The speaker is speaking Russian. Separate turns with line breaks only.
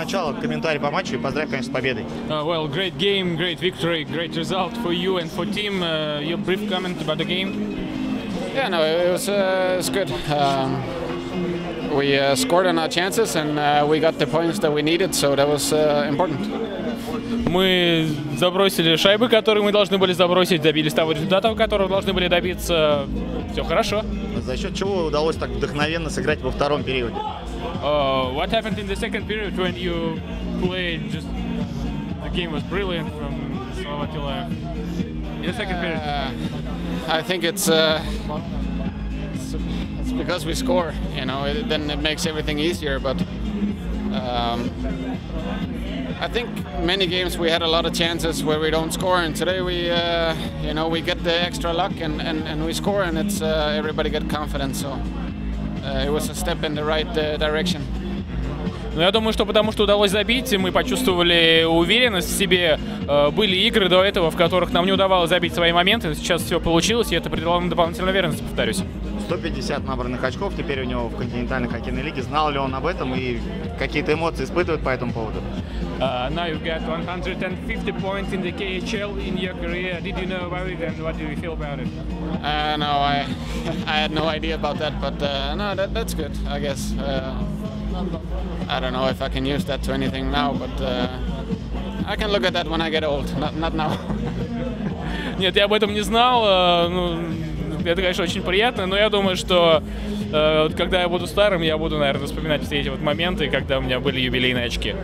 начала комментарий по матчу и поздравь, конечно, с победой.
Uh, well, great game, great victory, great result for you and for team. Uh, your brief comment about the game?
Yeah, no, it was, uh, it was good. Um, we uh, scored on our chances and uh, we got the points that we needed, so that was uh, important.
Мы забросили шайбы, которые мы должны были забросить, добились того результата, которого должны были добиться. Все хорошо.
За счет чего удалось так вдохновенно сыграть во втором периоде?
Uh, what happened in the second period when you played just the game was brilliant from Slovakia in the second period?
Uh, I think it's, uh, it's because we score. You know, it, then it makes everything easier. But um, I think many games we had a lot of chances where we don't score, and today we, uh, you know, we get the extra luck and, and, and we score, and it's uh, everybody get confidence. So uh, it was a step in the right uh, direction.
Ну, я думаю, что потому что удалось забить, мы почувствовали уверенность в себе. Э, Были игры до этого, в которых нам не удавалось забить свои моменты. Сейчас все получилось, и это придало нам дополнительную уверенность, повторюсь.
150 набранных очков теперь у него в континентальной хоккейной лиге. Знал ли он об этом и какие-то эмоции испытывает по этому поводу?
Uh, now you've got 150 points in the KHL in your career. Did you know about it, and what do you feel about it?
Uh, no, I I had no idea about that, but uh, no, that, that's good, I guess. Uh, I don't know if I can use that to anything now, but uh, I can look at that when I get old, not, not now.
Нет, я об этом не знал. э, ну, это, конечно, очень приятно, но я думаю, что э, когда я буду старым, я буду, наверное, вспоминать все эти вот моменты, когда у меня были юбилейные очки.